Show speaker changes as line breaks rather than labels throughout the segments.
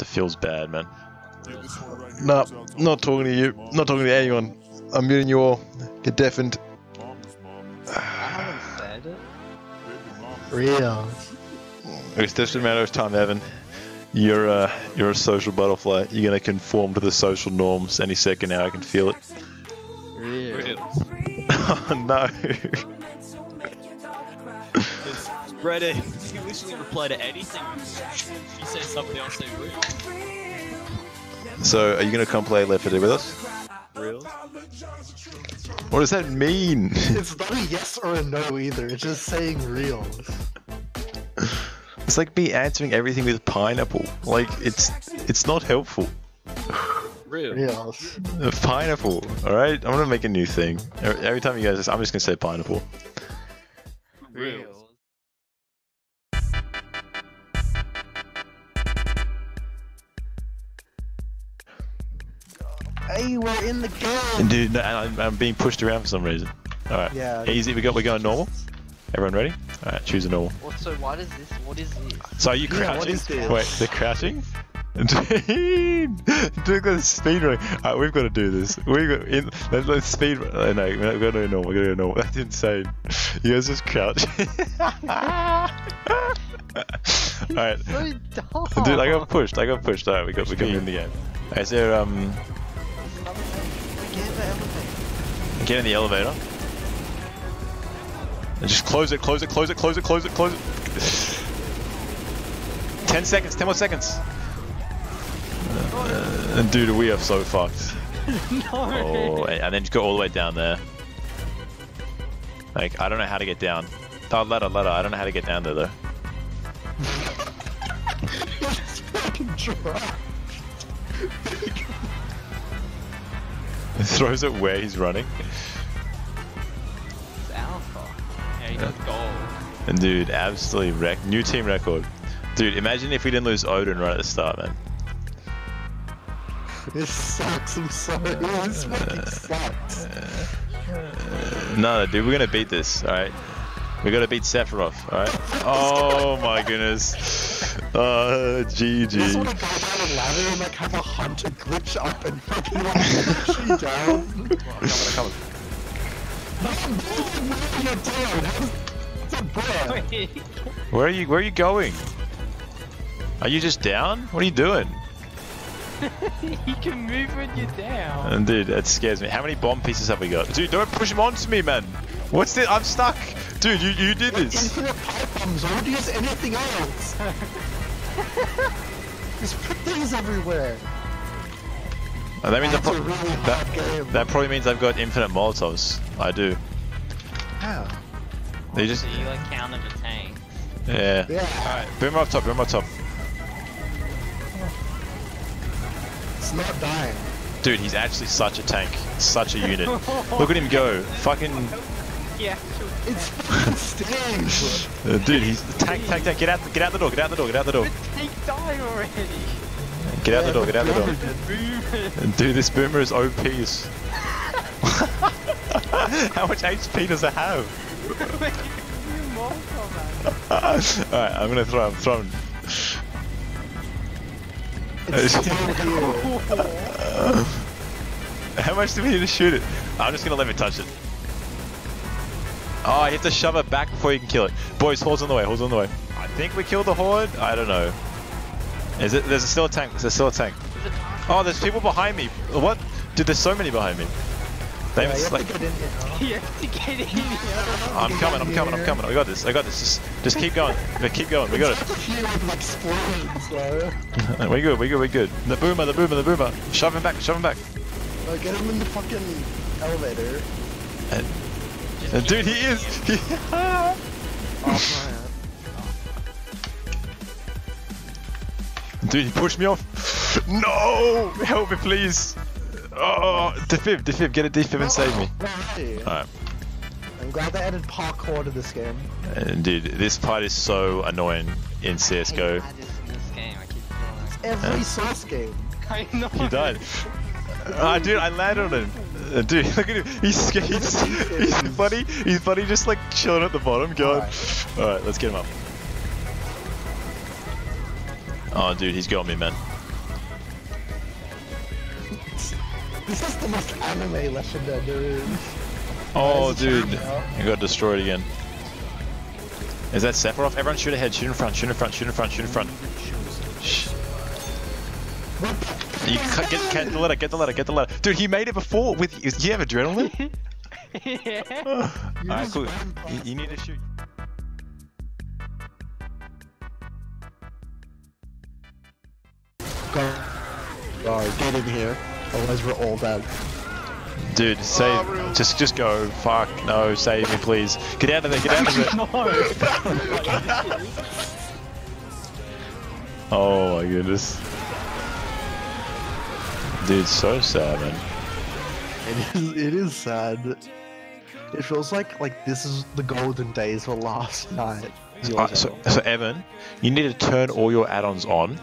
It feels bad, man.
Nah, not talking to you. Not talking to anyone. I'm muting you all. Get deafened.
I haven't said it.
Real.
It's just a matter of time, Evan. You're a you're a social butterfly. You're gonna conform to the social norms any second now. I can feel it.
Real.
oh no.
Ready. He literally reply to anything. She says something else, say real.
So, are you gonna come play Left 4 Dead with us?
Real?
What does that mean?
It's not a yes or a no either. It's just saying real.
It's like me answering everything with pineapple. Like it's it's not helpful.
Real.
Real.
Uh, Pineapple. All right, I'm gonna make a new thing. Every every time you guys, I'm just gonna say pineapple.
Real.
Hey, we're in the game.
And dude, no, I'm, I'm being pushed around for some reason. All right,
Yeah.
easy. We got we're going normal. Everyone ready? All right, choose a normal.
What, so why does this? What is this?
So are you
Yeah, what
crouching?
is this?
Wait, they're crouching. Dude, Dude, the speed run. Alright, we've got to do this. We've got in. Let's, let's speed run. Uh, no, we're going to do normal. We're going to do normal. That's insane. You guys just crouch. Alright,
So dumb.
dude, I got pushed. I got pushed. Alright, we got we got in the game. Is there um?
Get
in the elevator. And just close it. Close it. Close it. Close it. Close it. Close it. Ten seconds. Ten more seconds. Uh, and dude, we are so fucked. Oh, and then just go all the way down there. Like, I don't know how to get down. Oh, ladder, ladder. I don't know how to get down there, though. throws it where he's running.
Yeah, he got.
And dude, absolutely wrecked. New team record. Dude, imagine if we didn't lose Odin right at the start, man.
This sucks. I'm sorry. This fucking sucks.
No, dude, we're gonna beat this, alright? We gotta beat Sephiroth, alright? Oh my goodness. Uh,
I just want
GG.
to go down a ladder and like have a hunter glitch up and fucking like push you down.
I'm coming, I'm coming. Where are you, where are you going? Are you just down? What are you doing?
you can move when you're down.
And dude, that scares me. How many bomb pieces have we got? Dude, don't push him onto me, man. What's this? I'm stuck. Dude, you, you did this.
Infinite pipe bombs. Why would you use anything else? There's things everywhere.
Oh, that means I
That's a
pro-
really hard
that,
game.
that probably means I've got infinite Molotovs. I do.
Yeah.
They just,
So you like counter the tank.
yeah.
Yeah.
Alright, boomer up top, boomer up top.
It's not dying.
Dude, he's actually such a tank. Such a unit. Look at him go. Fucking.
Yeah.
It's fucking.
Dude, he's. Tank, tank, tank. Get out, get out the door, get out the door, get out the door.
The Tank died already.
Get out the door, get out the door.
Boom.
Dude, this boomer is OPs. How much HP does it have? Alright, I'm gonna throw him, throw him.
It's still here.
How much do we need to shoot it? I'm just gonna let me touch it. Oh, you have to shove it back before you can kill it. Boys, horde's on the way, horde's on the way. I think we killed the horde. I don't know. Is it? There's still a tank. There's still a tank. Oh, there's people behind me. What? Dude, there's so many behind me. They
Yeah, you
like,
to in here.
You have to get in here.
I'm coming. I'm coming. I'm coming. I got this. I got this. Just, just keep going. Yeah, Keep going. We got
It's here with like spawns, though.
it. we're good. We good. We good. The boomer. The boomer. The boomer. Shove him back. Shove him back.
Uh, get him in the fucking elevator.
And, and dude, he is.
Oh,
Dude, he pushed me off. No! Help me, please. Oh, defib, defib, get a defib and save me. Alright.
I'm glad they added parkour to this game.
And dude, this part is so annoying in CSGO.
I just this game. I keep doing
Every
Yeah.
Source game.
it. I know.
He died. Ah, dude, I landed on him. Uh, dude, look at him. He's scared. He's, he's funny. He's funny, just like chilling at the bottom, going. Alright, let's get him up. Oh, dude, he's got me, man.
This is the most anime lesson that.
Oh, dude. I got destroyed again. Is that Sephiroth? Everyone shoot ahead. Shoot in front. Shoot in front. Shoot in front. Shoot in front. You get, get the letter. Get the letter. Get the letter. Dude, he made it before. With you have adrenaline?
yeah.
Alright, cool. You, you need to shoot.
Go. Go, get in here. Otherwise we're all dead.
Dude, save. Just, just go. Fuck no, save me, please. Get out of there, get out of there. Oh my goodness. Dude, so sad, man.
It is, it is sad. It feels like like this is the golden days for last night.
Alright, so, so Evan, you need to turn all your add-ons on,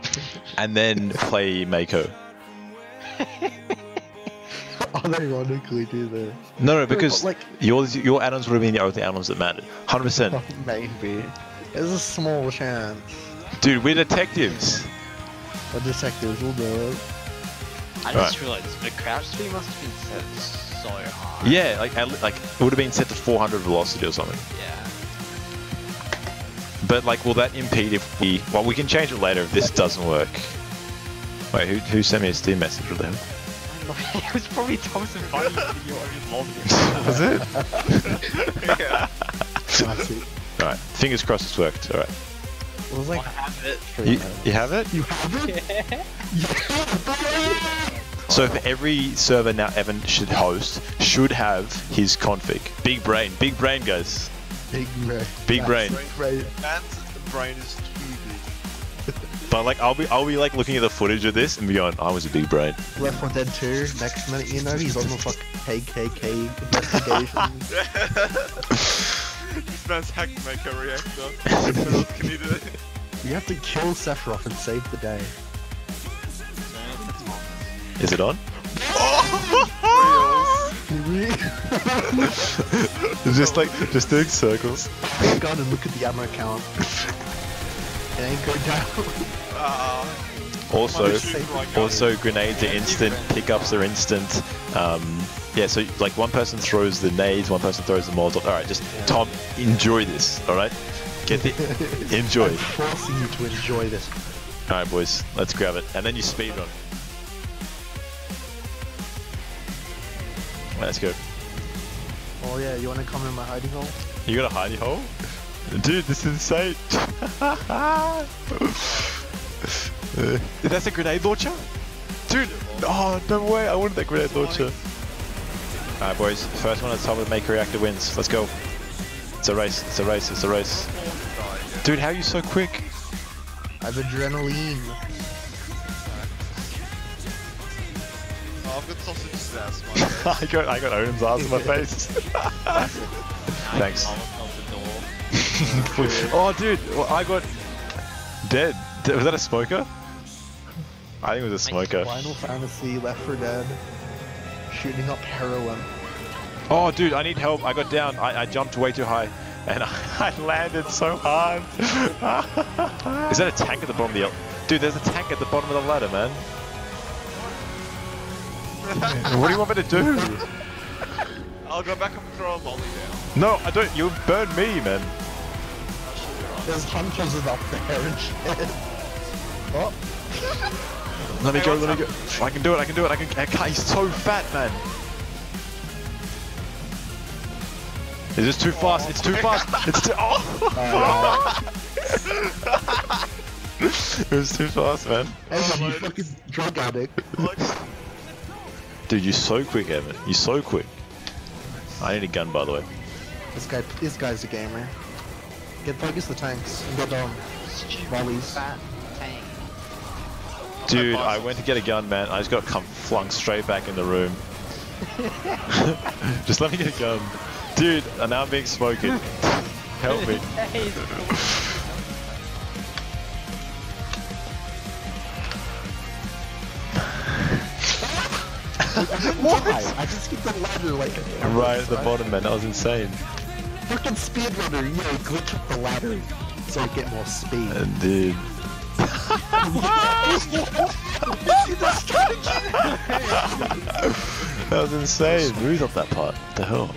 and then play Mako.
Unironically do this.
No, no, because
like-
your your add-ons would have been the only add-ons that mattered. Hundred percent,
Maybe. There's a small chance.
dude. We're detectives.
The detectives will do it.
I
Right.
just realized the crouch speed must have been set so high.
Yeah, like like it would have been set to 400 velocity or something.
Yeah.
But like, will that impede if we? Well, we can change it later if this doesn't work. Wait, who who sent me a Steam message with them?
it was probably Thompson Bunny video of his lobby.
Was it?
yeah.
All right, fingers crossed it's worked. All right,
It like
I have it.
you, you have it.
You have it?
So for every server now Evan should host should have his config. Big brain, big brain, guys.
Big brain.
Big brain.
Brain.
Man's brain is too big.
But like, I'll be I'll be like looking at the footage of this and be going, I was a big brain.
Left 4 Dead 2. Next minute, you know, he's on the fuck KKK investigations.
this man's hacked Mako Reactor. what else can he do?
you have to kill Sephiroth and save the day.
Is it on? Oh just like just doing circles.
Thank God and look at the ammo count. It ain't going down.
Ah,
Also,
Punch you like
also grenades are instant, pickups are instant. Um, yeah, so like one person throws the nades, one person throws the molotov. All right, just Tom, enjoy this. All right, get the enjoy.
I'm forcing you to enjoy this.
All right, boys, let's grab it, and then you speed run. Let's go.
Oh yeah, you wanna come in my hiding hole?
You got a hidey hole? Dude, this is insane. That's a grenade launcher? Dude, oh, no way, I wanted that grenade launcher. Alright, boys, first one at the top of the Mako Reactor wins. Let's go. It's a race, it's a race, it's a race. Dude, how are you so quick?
I have adrenaline.
Oh, I've got sausage's ass, my
I got, I got Odin's ass in my face. Thanks. oh, dude, well, I got dead. Was that a smoker? I think it was a smoker.
Final Fantasy, Left 4 Dead. Shooting up heroin.
Oh, dude, I need help. I got down. I, I jumped way too high. And I, I landed so hard. Is that a tank at the bottom of the... el- Dude, there's a tank at the bottom of the ladder, man. What do you want me to do?
I'll go back and throw a lolly down.
No, I don't. You'll burn me, man.
There's hunters up there and shit. Oh,
Let me
Hey,
go,
what's
let me go. I can do it, I can do it. I can... I can't, he's so fat, man. Is this too fast? It's too oh. fast. It's too... Oh! it was too fast, man.
Evan, you fucking drug addict.
Like,
Dude, you're so quick, Evan. You're so quick. I need a gun, by the way.
This guy, this guy's a gamer. Get focus the tanks and get um volleys.
Tank.
Dude, I went to get a gun, man. I just got come flung straight back in the room. just let me get a gun. Dude, and now I'm now being smoking. Help me.
Why? I just get the ladder like
Right at the bottom, man. That was insane.
Fucking speedrunner, you know, glitch up the ladder so you get more speed.
And dude. That was insane. Who's up that part? What the hell?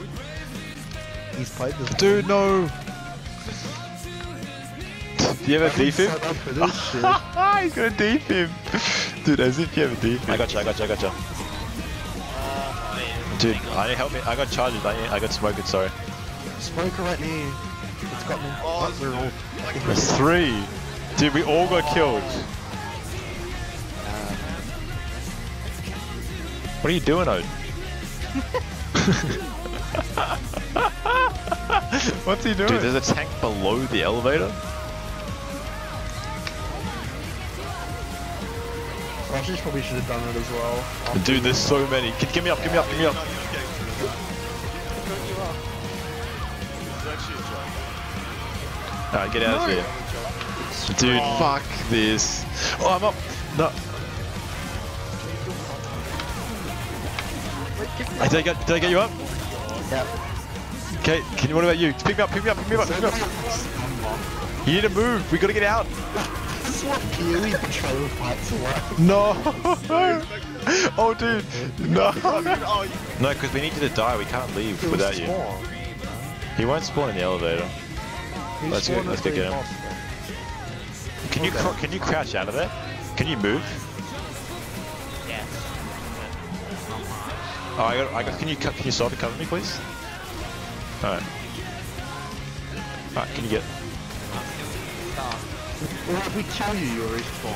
He's played this.
Dude, no! Do you have a deep him?
set up for.
He's gonna deep him! Dude, as if you have a deep I got you, I got you, I got you. Dude, I need help me. I got charges. I, need, I got smoking, sorry.
Smoker right near. It's got me.
Oh,
we're all.
There's three. Dude, we all got killed. What are you doing, Ode? What's he doing? Dude, there's a tank below the elevator.
Russians probably should have done it as well.
Dude, there's so many. Get, get me up, get me up, get me up. Alright, get out of here. Dude, oh. fuck this. Oh, I'm up. No. Hey, did, I get, did I get you up?
Yeah.
Okay, can you, what about you? Pick me up, pick me up, pick me up, pick me up. You need to move. We gotta get out.
This is what purely patrol fights like.
No. oh, dude. No. No, because we need you to die. We can't leave
It was
without you. He won't spawn in the elevator.
He
Let's go- let's go get him.
imposter.
Can you can you crouch out of there? Can you move?
Yes.
Oh, I got. I got. Can you can you stop and cover me, please? All right. All right. Can you get?
Well, if we kill you, you'll respawn.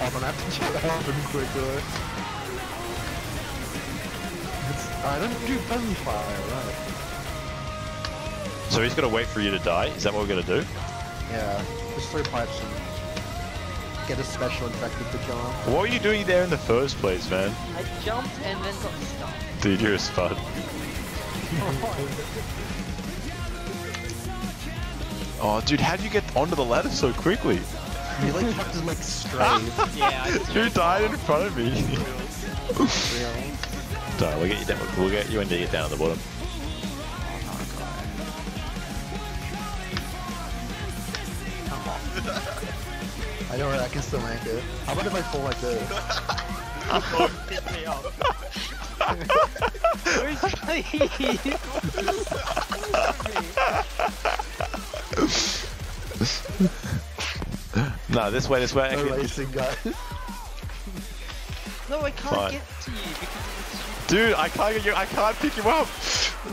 I'm gonna have to check that happen quicker. It's, I don't do friendly fire, right?
So he's gonna wait for you to die. Is that what we're gonna do?
Yeah, just throw pipes and get a special infected to John.
What were you doing there in the first place, man?
I jumped and then got stuck.
Dude, you're a spud. Oh, dude, how would you get onto the ladder so quickly?
You like have to like stray.
Yeah, I
You died in front of me.
really.
Sorry, we'll get you down. We'll get you when you get down at the bottom.
I know I can still make it. How about if I fall like this?
pick me up. Please.
No, this way, this way.
No
actually.
racing guys.
No, I can't
Fine.
get to you because of
Dude, I can't get you. I can't pick you up.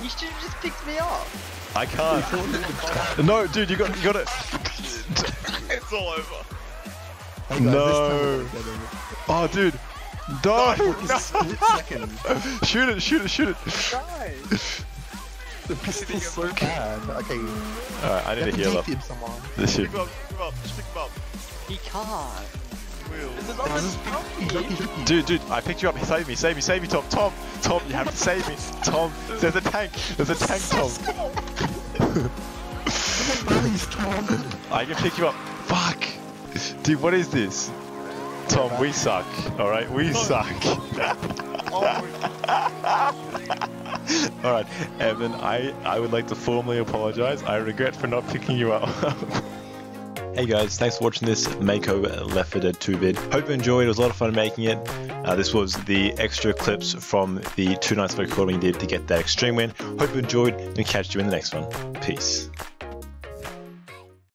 You should have just picked me up.
I can't. no, dude, you got, you got it.
it's all over.
Hey guys,
No.
This time we'll get.
Oh, dude. No.
Fucking split second.
shoot it, shoot it, shoot it.
The pistol's so bad. Okay.
Alright, I need to heal up.
someone.
This shit.
Pick him up, pick him up, just pick him up.
He can't.
Will.
Oh.
Dude, dude, I picked you up. Save me, save me, save me, Tom. Tom, Tom, you have to save me. Tom, there's a tank. There's a tank, Tom.
Tom.
I can pick you up. Fuck. Dude, what is this? Tom, we suck. Alright, we suck. Oh Alright, Evan, I, I would like to formally apologize. I regret for not picking you up. Hey guys, thanks for watching this Mako Left 4 Dead 2 vid. Hope you enjoyed, it was a lot of fun making it. Uh, this was the extra clips from the two nights of recording we did to get that extreme win. Hope you enjoyed, and catch you in the next one. Peace.